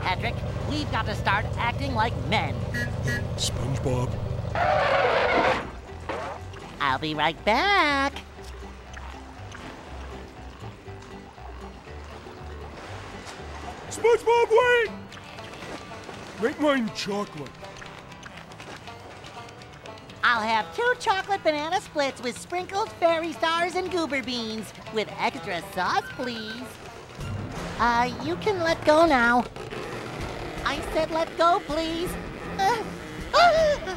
Patrick, we've got to start acting like men. SpongeBob. I'll be right back. SpongeBob, wait! Make mine chocolate. I'll have two chocolate banana splits with sprinkled fairy stars and goober beans with extra sauce, please. Uh, you can let go now. I said let go, please. Uh, uh,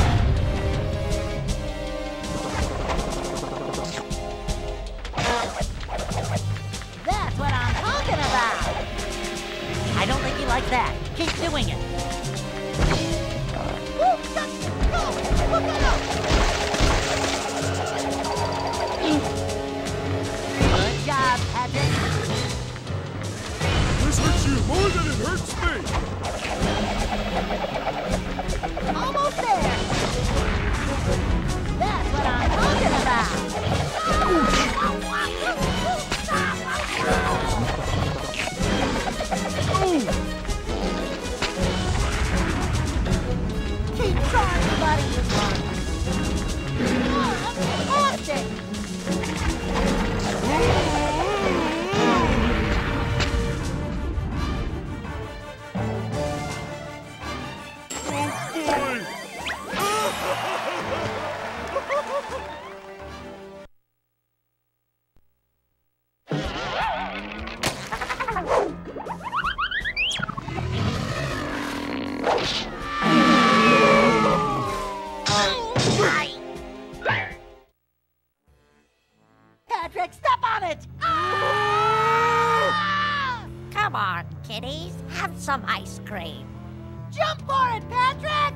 job, Patrick. This hurts you more than it hurts me! Almost there. That's what I'm talking about. Keep trying, buddy. Patrick, step on it. Ah! Come on, kiddies, have some ice cream. Jump for it, Patrick!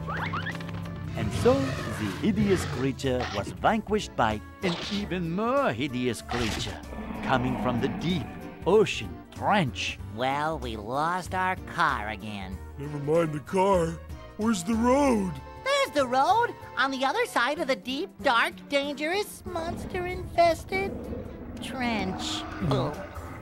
And so the hideous creature was vanquished by an even more hideous creature coming from the deep ocean trench. Well, we lost our car again. Never mind the car. Where's the road? There's the road on the other side of the deep, dark, dangerous, monster infested trench. Oh,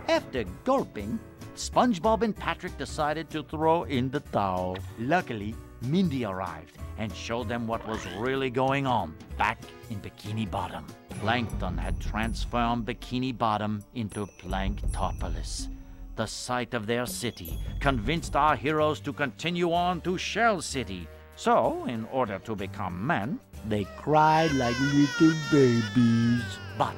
After gulping, SpongeBob and Patrick decided to throw in the towel. Luckily, Mindy arrived and showed them what was really going on back in Bikini Bottom. Plankton had transformed Bikini Bottom into Planktopolis. The sight of their city convinced our heroes to continue on to Shell City. So, in order to become men, they cried like little babies. But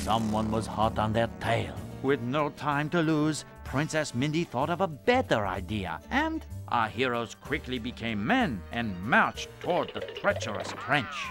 someone was hot on their tail. With no time to lose, Princess Mindy thought of a better idea, and our heroes quickly became men and marched toward the treacherous trench.